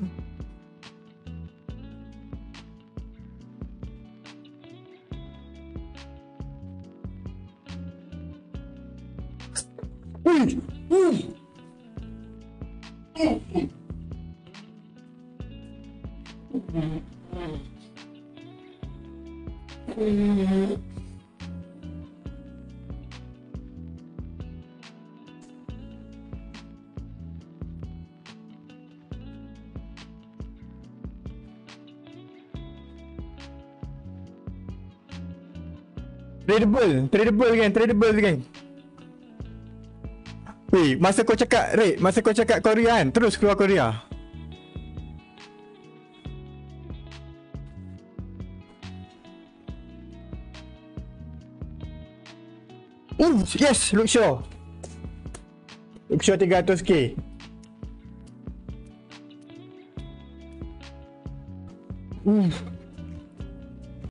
うん。Tradable, tradable kan, tradable kan. Weh, masa kau cakap, Ray, masa kau cakap Korea kan, terus keluar Korea. Uh, yes. Look Shaw 300k. Uh.